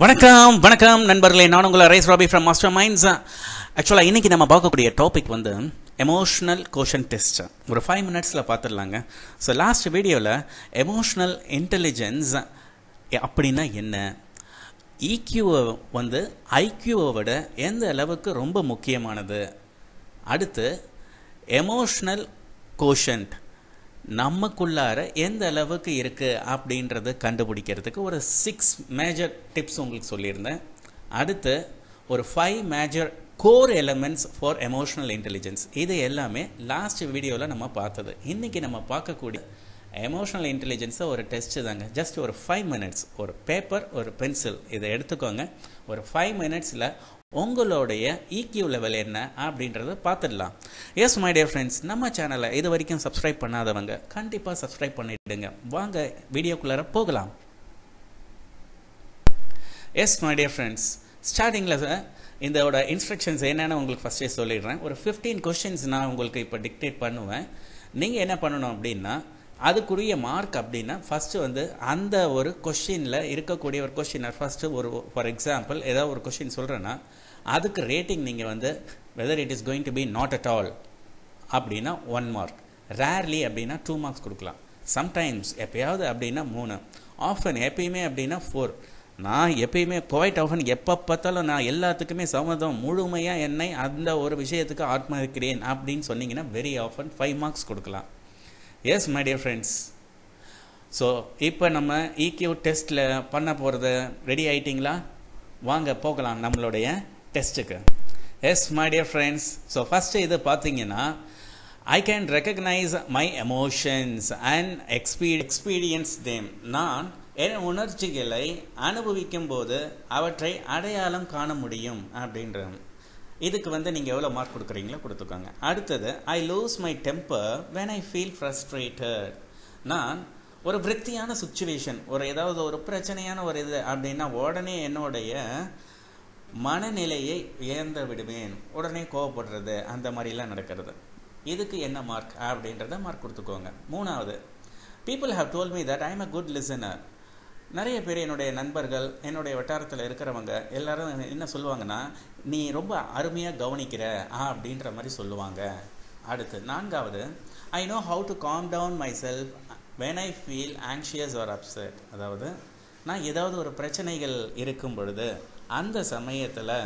வணக்கம் வணக்கம் நண்பர்களே. நான் உங்களை Rais Rabi from Master Minds ஆக்சுவலாக இன்றைக்கி நம்ம பார்க்கக்கூடிய டாபிக் வந்து எமோஷ்னல் கோஷன் டெஸ்ட் ஒரு ஃபைவ் மினிட்ஸில் பார்த்துடலாங்க. ஸோ லாஸ்ட் வீடியோவில் எமோஷ்னல் இன்டெலிஜென்ஸ் அப்படின்னா என்ன? ஈக்யூவை வந்து ஐக்யூவை விட எந்த அளவுக்கு ரொம்ப முக்கியமானது? அடுத்து எமோஷ்னல் கோஷன்ட் நமக்குள்ளார எந்த அளவுக்கு இருக்குது அப்படின்றத கண்டுபிடிக்கிறதுக்கு ஒரு சிக்ஸ் மேஜர் டிப்ஸ் உங்களுக்கு சொல்லியிருந்தேன். அடுத்து ஒரு five major core elements for emotional intelligence இது எல்லாமே லாஸ்ட் வீடியோவில் நம்ம பார்த்தது. இன்றைக்கி நம்ம பார்க்கக்கூடிய எமோஷனல் இன்டெலிஜென்ஸை ஒரு டெஸ்ட்டு தாங்க. ஜஸ்ட் ஒரு ஃபைவ் மினிட்ஸ் ஒரு பேப்பர் ஒரு பென்சில் இதை எடுத்துக்கோங்க. ஒரு ஃபைவ் மினிட்ஸில் உங்களுடைய இக்யூ லெவல் என்ன அப்படின்றத பார்த்துடலாம். எஸ் மை டியர் ஃப்ரெண்ட்ஸ் நம்ம சேனலை இது வரைக்கும் சப்ஸ்கிரைப் பண்ணாதவங்க கண்டிப்பாக சப்ஸ்கிரைப் பண்ணிவிடுங்க வாங்க வீடியோக்குள்ளார போகலாம். எஸ் மை டியர் ஃப்ரெண்ட்ஸ் ஸ்டார்டிங்கில் இதோட இன்ஸ்ட்ரக்ஷன்ஸ் என்னென்னு உங்களுக்கு ஃபஸ்ட்டே சொல்லிடுறேன். ஒரு ஃபிஃப்டீன் கொஷின்ஸ் நான் உங்களுக்கு இப்போ டிக்டேட் பண்ணுவேன். நீங்கள் என்ன பண்ணணும் அப்படின்னா அதுக்குரிய மார்க் அப்படின்னா ஃபஸ்ட்டு வந்து அந்த ஒரு கொஷினில் இருக்கக்கூடிய ஒரு கொஷினை ஃபஸ்ட்டு ஒரு ஃபார் எக்ஸாம்பிள் ஏதாவது ஒரு கொஷின் சொல்கிறேன்னா அதுக்கு ரேட்டிங் நீங்கள் வந்து whether it is going to be not at all அப்படின்னா ஒன் மார்க் ரேர்லி அப்படின்னா டூ மார்க்ஸ் கொடுக்கலாம். சம்டைம்ஸ் எப்பயாவது அப்படின்னா மூணு. ஆஃபன் எப்பயுமே அப்படின்னா ஃபோர் நான் எப்பயுமே குவைட் ஆஃபன் எப்போ பார்த்தாலும் நான் எல்லாத்துக்குமே சம்மதம். முழுமையாக என்னை அந்த ஒரு விஷயத்துக்கு ஆத்மதிக்கிறேன் அப்படின்னு சொன்னீங்கன்னா வெரி ஆஃபன் ஃபைவ் மார்க்ஸ் கொடுக்கலாம். Yes my dear friends so இப்போ நம்ம இக்யூ டெஸ்ட்டில் பண்ண போகிறது ரெடி ஆகிட்டிங்களா வாங்க போகலாம் நம்மளுடைய டெஸ்ட்டுக்கு yes my dear friends so first இது பார்த்தீங்கன்னா I can recognise my emotions and எக்ஸ்பீ experience them நான் என் உணர்ச்சிகளை அனுபவிக்கும் போது அவற்றை அடையாளம் காண முடியும் அப்படின்ற இதுக்கு வந்து நீங்கள் எவ்வளோ மார்க் கொடுக்குறீங்களோ கொடுத்துக்கோங்க. அடுத்தது I lose my temper when I feel frustrated நான் ஒரு விருத்தியான சுச்சுவேஷன் ஒரு ஏதாவது ஒரு பிரச்சனையான ஒரு இது அப்படின்னா உடனே என்னுடைய மனநிலையை இழந்து விடுவேன். உடனே கோவப்படுறது அந்த மாதிரிலாம் நடக்கிறது. இதுக்கு என்ன மார்க் அப்படின்றத மார்க் கொடுத்துக்கோங்க. மூணாவது people have told me that I am a good listener நிறைய பேர் என்னுடைய நண்பர்கள் என்னுடைய வட்டாரத்தில் இருக்கிறவங்க எல்லாரும் என்ன சொல்லுவாங்கன்னா நீ ரொம்ப அருமையாக கவனிக்கிற ஆ அப்படின்ற மாதிரி சொல்லுவாங்க. அடுத்து நான்காவது I know how to calm down myself when I feel anxious or upset அதாவது நான் ஏதாவது ஒரு பிரச்சனைகள் இருக்கும் பொழுது அந்த சமயத்தில்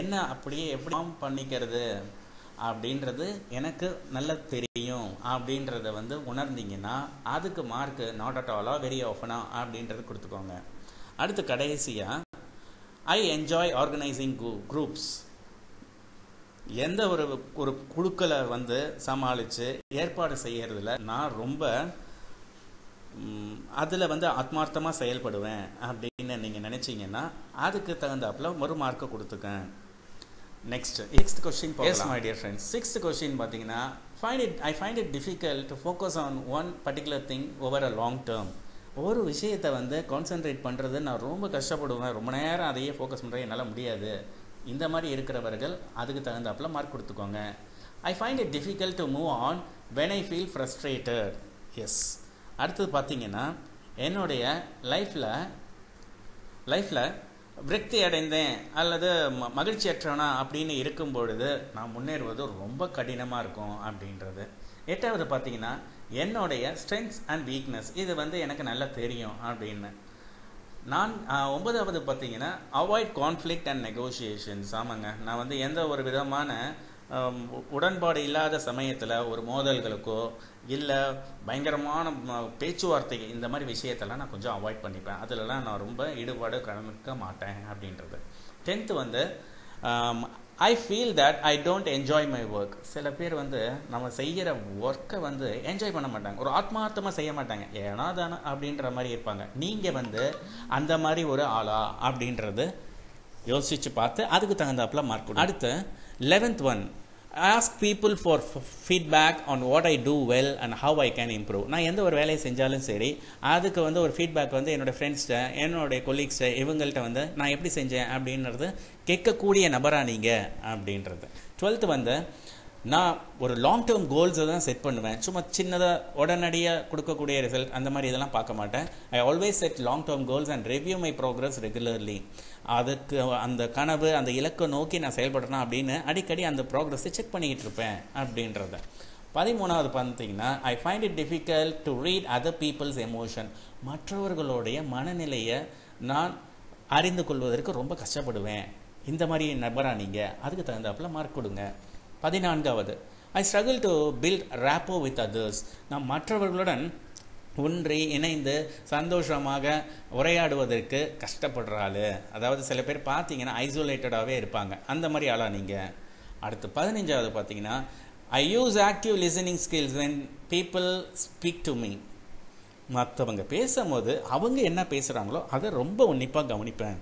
என்ன அப்படியே எப்படி பண்ணிக்கிறது? அப்படின்றது எனக்கு நல்லா தெரியும் அப்படின்றத வந்து உணர்ந்தீங்கன்னா அதுக்கு மார்க்கு நாட் அட் ஆலா வெரி ஆஃபனா அப்படின்றது கொடுத்துக்கோங்க. அடுத்து கடைசியாக ஐ என்ஜாய் ஆர்கனைசிங் குரூப்ஸ் எந்த ஒரு ஒரு குழுக்களை வந்து சமாளித்து ஏற்பாடு செய்கிறதுல நான் ரொம்ப அதில் வந்து ஆத்மார்த்தமாக செயல்படுவேன் அப்படின்னு நீங்கள் நினச்சிங்கன்னா அதுக்கு தகுந்தாப்புல ஒரு மார்க்கை கொடுத்துக்கேன். Next sixth question yes my dear friends sixth question பார்த்தீங்கன்னா find it I find it difficult to focus on one particular thing over a long term ஒரு விஷயத்தை வந்து கான்சென்ட்ரேட் பண்ணுறது நான் ரொம்ப கஷ்டப்படுவேன். ரொம்ப நேரம் அதையே ஃபோக்கஸ் பண்ணுறது என்னால் முடியாது. இந்த மாதிரி இருக்கிறவர்கள் அதுக்கு தகுந்தாப்புல மார்க் கொடுத்துக்கோங்க. I find it difficult to move on when I feel frustrated yes அடுத்தது பார்த்தீங்கன்னா என்னுடைய லைஃப்பில் லைஃப்பில் விரக்தி அடைந்தேன் அல்லது ம மகிழ்ச்சி அப்படின்னு இருக்கும் பொழுது நான் முன்னேறுவது ரொம்ப கடினமாக இருக்கும் அப்படின்றது. எட்டாவது பார்த்தீங்கன்னா என்னுடைய ஸ்ட்ரென்த்ஸ் அண்ட் வீக்னஸ் இது வந்து எனக்கு நல்லா தெரியும் அப்படின்னு. நான் ஒன்பதாவது பார்த்தீங்கன்னா அவாய்ட் கான்ஃப்ளிக்ட் அண்ட் நெகோசியேஷன்ஸ் ஆமாங்க. நான் வந்து எந்த ஒரு விதமான உடன்பாடு இல்லாத சமயத்தில் ஒரு மோதல்களுக்கோ இல்லை பயங்கரமான பேச்சுவார்த்தை இந்த மாதிரி விஷயத்தெல்லாம் நான் கொஞ்சம் அவாய்ட் பண்ணிப்பேன். அதிலலாம் நான் ரொம்ப ஈடுபாடு கலந்துக்க மாட்டேன் அப்படின்றது. டென்த்து வந்து I feel that I don't enjoy my work சில பேர் வந்து நம்ம செய்கிற ஒர்க்கை வந்து என்ஜாய் பண்ண மாட்டாங்க. ஒரு ஆத்மார்த்தமாக செய்ய மாட்டாங்க. ஏன்னா தானே அப்படின்ற மாதிரி இருப்பாங்க. நீங்கள் வந்து அந்த மாதிரி ஒரு ஆளா அப்படின்றது யோசித்து பார்த்து அதுக்கு தகுந்தாப்புல மார்க் அடுத்து eleventh one ask people for feedback on what I do well and how I can improve நான் எந்த ஒரு வேலையை செஞ்சாலும் சரி அதுக்கு வந்து ஒரு ஃபீட்பேக் வந்து என்னோடய ஃப்ரெண்ட்ஸ்கிட்ட என்னுடைய கொலீக்ஸ்கிட்ட இவங்கள்ட்ட வந்து நான் எப்படி செஞ்சேன் அப்படின்றது கேட்கக்கூடிய நபராக நீங்கள் அப்படின்றது. டுவெல்த்து வந்து நான் ஒரு லாங் டேர்ம் கோல்ஸை தான் செட் பண்ணுவேன். சும்மா சின்னதாக உடனடியாக கொடுக்கக்கூடிய ரிசல்ட் அந்த மாதிரி இதெல்லாம் பார்க்க மாட்டேன். I always set long term goals and review my progress regularly அதுக்கு அந்த கனவு அந்த இலக்கை நோக்கி நான் செயல்படுறேன் அப்படின்னு அடிக்கடி அந்த ப்ரோக்ரஸை செக் பண்ணிக்கிட்டு இருப்பேன் அப்படின்றத. பதிமூணாவது பார்த்தீங்கன்னா I find it difficult to read other people's emotion மற்றவர்களுடைய மனநிலையை நான் அறிந்து கொள்வதற்கு ரொம்ப கஷ்டப்படுவேன். இந்த மாதிரி நபரா நீங்கள் அதுக்கு தகுந்தாப்பில் மார்க் கொடுங்க. பதினான்காவது. I struggle to build rapport with others நான் மற்றவர்களுடன் ஒன்றி இணைந்து சந்தோஷமாக உரையாடுவதற்கு கஷ்டப்படுற ஆள். அதாவது சில பேர் பார்த்தீங்கன்னா ஐசோலேட்டடாகவே இருப்பாங்க. அந்த மாதிரி ஆளா நீங்கள் அடுத்து பதினஞ்சாவது பார்த்தீங்கன்னா I use active listening skills and people speak to me மற்றவங்க பேசும்போது அவங்க என்ன பேசுகிறாங்களோ அதை ரொம்ப உன்னிப்பாக கவனிப்பேன்.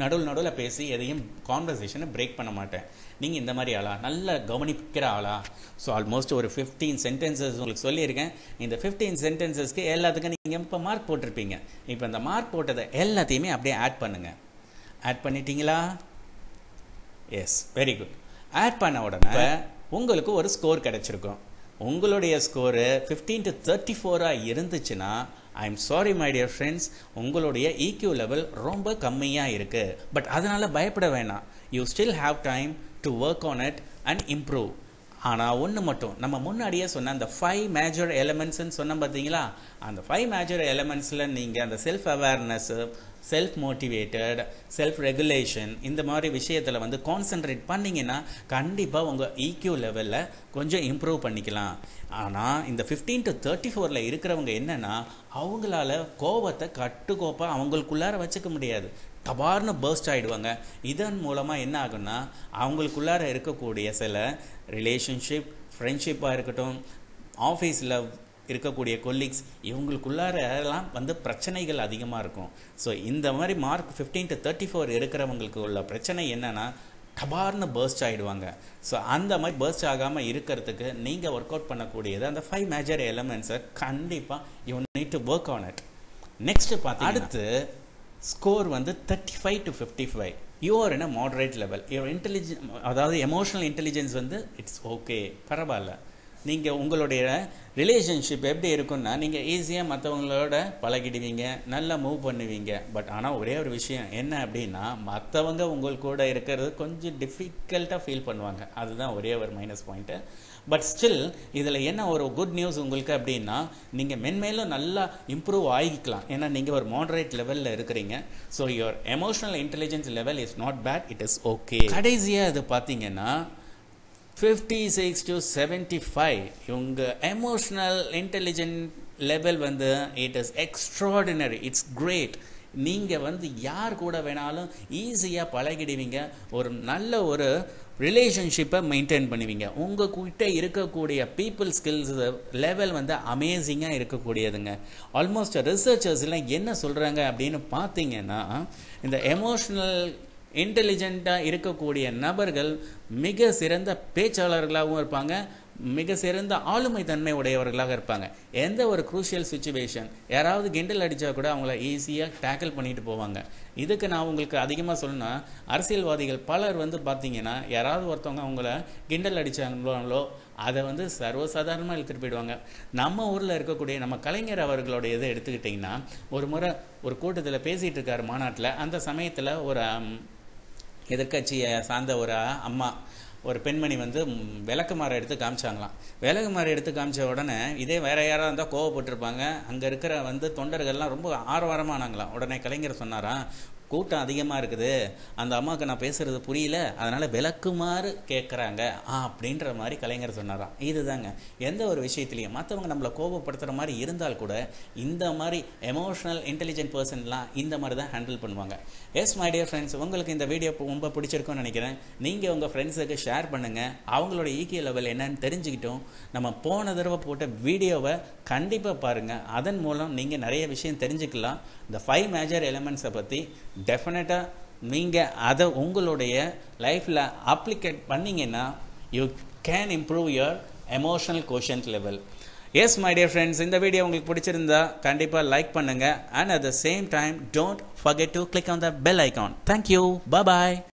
நடுவில் நடுவில் பேசி எதையும் கான்வர்சேஷனை பிரேக் பண்ண மாட்டேன். நீங்கள் இந்த மாதிரி ஆளா? நல்ல கவனிக்கிற ஆளா? ஸோ ஆல்மோஸ்ட் ஒரு ஃபிஃப்டீன் சென்டென்சஸ் உங்களுக்கு சொல்லியிருக்கேன். இந்த ஃபிஃப்டீன் சென்டென்சஸ்க்கு எல்லாத்துக்கும் நீங்கள் இப்போ மார்க் போட்டிருப்பீங்க. இப்போ இந்த மார்க் போட்டதை எல்லாத்தையுமே அப்படியே ஆட் பண்ணுங்கள் ஆட் பண்ணிட்டீங்களா? எஸ் வெரி குட் ஆட் பண்ண உடனே உங்களுக்கு ஒரு ஸ்கோர் கிடைச்சிருக்கும். உங்களுடைய ஸ்கோரு ஃபிஃப்டீன் டு தேர்ட்டி ஃபோராக இருந்துச்சுன்னா I am sorry my dear friends உங்களுடைய ஈக்யூ லெவல் ரொம்ப கம்மியாக இருக்குது பட் அதனால் பயப்பட வேணாம். You still have time to work on it and improve ஆனால் ஒன்று மட்டும் நம்ம முன்னாடியே சொன்ன அந்த ஃபைவ் மேஜர் எலமெண்ட்ஸ்ன்னு சொன்னோம் பார்த்தீங்களா அந்த ஃபைவ் மேஜர் எலமெண்ட்ஸில் நீங்கள் அந்த self awareness self motivated self regulation இந்த மாதிரி விஷயத்தில் வந்து கான்சென்ட்ரேட் பண்ணிங்கன்னா கண்டிப்பாக உங்கள் ஈக்யூ லெவலில் கொஞ்சம் இம்ப்ரூவ் பண்ணிக்கலாம். ஆனால் இந்த ஃபிஃப்டீன் டு தேர்ட்டி ஃபோரில் இருக்கிறவங்க என்னென்னா அவங்களால கோபத்தை கட்டுக்கோப்பாக அவங்களுக்குள்ளார வச்சுக்க முடியாது. டபார்னு பர்ஸ்ட் ஆகிடுவாங்க இதன் மூலமாக என்ன ஆகும்னா அவங்களுக்குள்ளார இருக்கக்கூடிய சில ரிலேஷன்ஷிப் ஃப்ரெண்ட்ஷிப்பாக இருக்கட்டும் ஆஃபீஸில் இருக்கக்கூடிய கொல்லீக்ஸ் இவங்களுக்குள்ளாரெல்லாம் வந்து பிரச்சனைகள் அதிகமாக இருக்கும். ஸோ இந்த மாதிரி mark fifteen to thirty four இருக்கிறவங்களுக்கு உள்ள பிரச்சனை என்னென்னா டபார்னு பர்ஸ்ட் ஆகிடுவாங்க ஸோ அந்த மாதிரி பர்ஸ்ட் ஆகாமல் இருக்கிறதுக்கு நீங்கள் ஒர்க் அவுட் பண்ணக்கூடியது அந்த ஃபைவ் மேஜர் எலமெண்ட்ஸை கண்டிப்பாக you need to work on it next பார்த்து அடுத்து ஸ்கோர் வந்து thirty five to fifty five you're in a moderate level your intelligence அதாவது எமோஷனல் இன்டெலிஜென்ஸ் வந்து இட்ஸ் ஓகே பரவாயில்ல. நீங்கள் உங்களுடைய ரிலேஷன்ஷிப் எப்படி இருக்குன்னா நீங்கள் ஈஸியாக மற்றவங்களோட பழகிடுவீங்க நல்லா மூவ் பண்ணுவீங்க. பட் ஆனால் ஒரே ஒரு விஷயம் என்ன அப்படின்னா மற்றவங்க உங்கள் கூட இருக்கிறது கொஞ்சம் டிஃபிகல்ட்டாக ஃபீல் பண்ணுவாங்க. அதுதான் ஒரே ஒரு மைனஸ் பாயிண்ட்டு பட் ஸ்டில் இதில் என்ன ஒரு குட் நியூஸ் உங்களுக்கு அப்படின்னா நீங்கள் மென்மேலும் நல்லா இம்ப்ரூவ் ஆகிக்கலாம். ஏன்னா நீங்கள் ஒரு மாடரேட் லெவலில் இருக்கிறீங்க. So your emotional intelligence level is not bad it is okay கடைசியாக இது பார்த்தீங்கன்னா fifty six to seventy five இவங்க எமோஷ்னல் இன்டெலிஜென்ட் லெவல் வந்து it is extraordinary it's great நீங்கள் வந்து யார் கூட வேணாலும் ஈஸியாக பழகிடுவீங்க ஒரு நல்ல ஒரு ரிலேஷன்ஷிப்பை மெயின்டைன் பண்ணுவீங்க. உங்கள் கிட்டே இருக்கக்கூடிய பீப்புள் ஸ்கில்ஸ் லெவல் வந்து அமேசிங்காக இருக்கக்கூடியதுங்க. ஆல்மோஸ்ட் ரிசர்ச்சர்ஸ்லாம் என்ன சொல்கிறாங்க அப்படின்னு பார்த்தீங்கன்னா இந்த எமோஷ்னல் இன்டெலிஜெண்ட்டாக இருக்கக்கூடிய நபர்கள் மிக சிறந்த பேச்சாளர்களாகவும் இருப்பாங்க. மிக சிறந்த ஆளுமை தன்மை உடையவர்களாக இருப்பாங்க. எந்த ஒரு குரூஷியல் சுச்சுவேஷன் யாராவது கிண்டல் அடித்தா கூட அவங்கள ஈஸியாக டேக்கிள் பண்ணிட்டு போவாங்க. இதுக்கு நான் உங்களுக்கு அதிகமாக சொல்லணும்னா அரசியல்வாதிகள் பலர் வந்து பார்த்தீங்கன்னா யாராவது ஒருத்தவங்க அவங்கள கிண்டல் அடித்தாங்களோ அதை வந்து சர்வசாதாரணமாக எடுத்துகிட்டு போயிடுவாங்க. நம்ம ஊரில் இருக்கக்கூடிய நம்ம கலைஞர் அவர்களுடைய இதை எடுத்துக்கிட்டிங்கன்னா ஒரு முறை ஒரு கூட்டத்தில் பேசிகிட்டு இருக்கார் மாநாட்டில். அந்த சமயத்தில் ஒரு எதிர்கட்சியை சார்ந்த ஒரு அம்மா ஒரு பெண்மணி வந்து விளக்குமாரை எடுத்து காமிச்சாங்களாம். விளக்குமாரை எடுத்து காமிச்ச உடனே இதே வேற யாராக இருந்தால் கோவப்பட்டிருப்பாங்க. அங்கே இருக்கிற வந்து தொண்டர்கள்லாம் ரொம்ப ஆரவாரமானாங்களாம் உடனே கலைஞர் சொன்னாராம் கூட்டம் அதிகமாக இருக்குது. அந்த அம்மாவுக்கு நான் பேசுகிறது புரியல. அதனால் விளக்குமாறு கேட்குறாங்க ஆ அப்படின்ற மாதிரி கலைஞர் சொன்னாராம். இதுதாங்க. எந்த ஒரு விஷயத்துலையும் மற்றவங்க நம்மளை கோபப்படுத்துகிற மாதிரி இருந்தால் கூட இந்த மாதிரி எமோஷனல் இன்டெலிஜென்ட் பர்சன்லாம் இந்த மாதிரி தான் ஹேண்டில் பண்ணுவாங்க. எஸ் மை டியர் ஃப்ரெண்ட்ஸ் உங்களுக்கு இந்த வீடியோ ரொம்ப பிடிச்சிருக்கும்னு நினைக்கிறேன். நீங்கள் உங்கள் ஃப்ரெண்ட்ஸுக்கு ஷேர் பண்ணுங்கள் அவங்களோட ஈக்கிய லெவல் என்னன்னு தெரிஞ்சுக்கிட்டோம் நம்ம போன தடவை போட்ட வீடியோவை கண்டிப்பாக பாருங்கள் அதன் மூலம் நீங்கள் நிறைய விஷயம் தெரிஞ்சுக்கலாம். இந்த ஃபைவ் மேஜர் எலிமெண்ட்ஸை பற்றி டெஃபினட்டாக நீங்கள் அதை உங்களுடைய லைஃப்பில் அப்ளிகேட் பண்ணிங்கன்னா you can improve your emotional quotient level yes my dear friends இந்த வீடியோ உங்களுக்கு பிடிச்சிருந்தா கண்டிப்பாக லைக் பண்ணுங்கள் and at the same time don't forget to click on the bell icon thank you bye